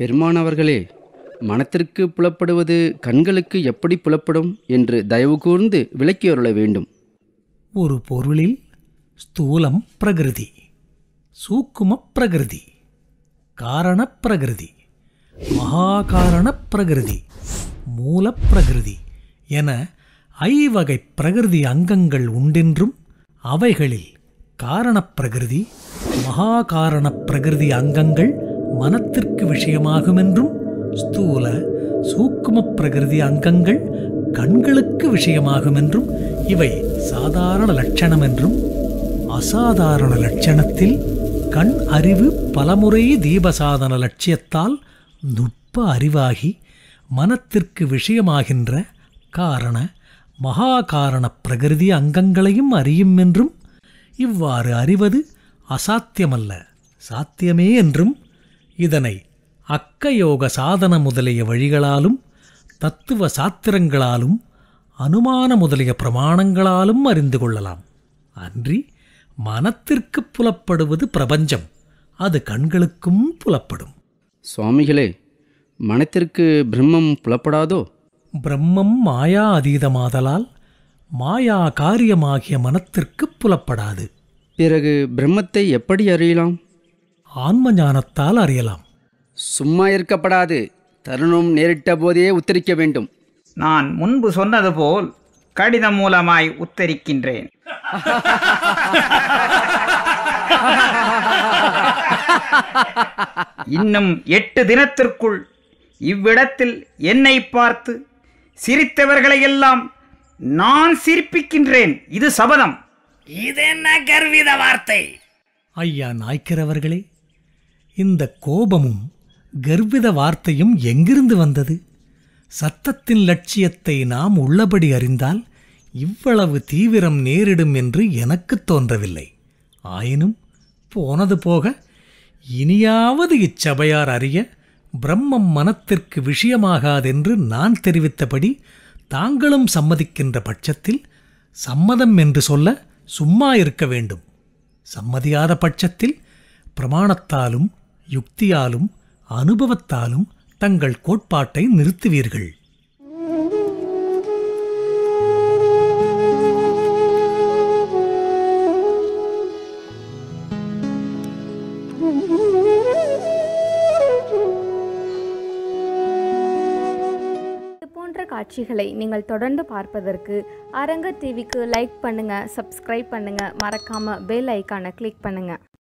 பெருமானவர்களே மனத்திற்கு புலப்படுவது கண்களுக்கு எப்படி புலப்படும் என்று தயவு கூர்ந்து விளக்கியருள வேண்டும். ஒரு பொருளில் ஸ்தூலம் பிரகிருதி சூக்கும பிரகிருதி காரண பிரகிருதி மகாகாரண பிரகிருதி மூல பிரகிருதி என ஐவகை பிரகிருதி அங்கங்கள் உண்டென்றும் அவைகளில் காரணப் பிரகிருதி மகாகாரண பிரகிருதி அங்கங்கள் மனத்திற்கு விஷயமாகுமென்றும் ஸ்தூல சூக்கும பிரகிருதி அங்கங்கள் கண்களுக்கு விஷயமாகுமென்றும் இவை சாதாரண லட்சணம் என்றும் அசாதாரண லட்சணத்தில் கண் அறிவு பலமுறை தீபசாதன லட்சியத்தால் நுட்ப அறிவாகி மனத்திற்கு விஷயமாகின்ற காரண மகாகாரண பிரகிருதி அங்கங்களையும் அறியும் என்றும் இவ்வாறு அறிவது அசாத்தியமல்ல. சாத்தியமே என்றும் இதனை அக்கயோக சாதன முதலிய வழிகளாலும் தத்துவ சாத்திரங்களாலும் அனுமான முதலிய பிரமாணங்களாலும் அறிந்து கொள்ளலாம். அன்றி மனத்திற்கு புலப்படுவது பிரபஞ்சம் அது கண்களுக்கும் புலப்படும். சுவாமிகளே மனத்திற்கு பிரம்மம் புலப்படாதோ? பிரம்மம் மாயா அதீதமாதலால் மாயா காரியமாகிய மனத்திற்கு புலப்படாது. பிறகு பிரம்மத்தை எப்படி அறியலாம்? ஆன்ம ஞானத்தால் அறியலாம். சும்மா இருக்கப்படாது. தருணம் நேரிட்ட போதே உத்தரிக்க வேண்டும். நான் முன்பு சொன்னது போல் கடிதம் மூலமாய் உத்தரிக்கின்றேன். இன்னும் எட்டு தினத்திற்குள் இவ்விடத்தில் என்னை பார்த்து சிரித்தவர்களையெல்லாம் நான் சிரிப்பிக்கின்றேன். இது சபதம். இதென்ன கர்வித வார்த்தை? ஐயா நாய்க்கிறவர்களே இந்த கோபமும் கர்வித வார்த்தையும் எங்கிருந்து வந்தது? சத்தத்தின் லட்சியத்தை நாம் உள்ளபடி அறிந்தால் இவ்வளவு தீவிரம் நேரிடும் என்று எனக்குத் தோன்றவில்லை. ஆயினும் போனது போக இனியாவது இச்சபையார் அறிய பிரம்மம் மனத்திற்கு விஷயமாகாதென்று நான் தெரிவித்தபடி தாங்களும் சம்மதிக்கின்ற பட்சத்தில் சம்மதம் என்று சொல்ல சும்மா இருக்க வேண்டும். சம்மதியாத பட்சத்தில் பிரமாணத்தாலும் யுக்தியாலும் அனுபவத்தாலும் தங்கள் கோட்பாட்டை நிறுத்துவீர்கள். காட்சிகளை நீங்கள் தொடர்ந்து பார்ப்பதற்கு அரங்க டிவிக்கு லைக் பண்ணுங்கள் சப்ஸ்கிரைப் பண்ணுங்கள் மறக்காமல் பெல் ஐக்கானை கிளிக் பண்ணுங்கள்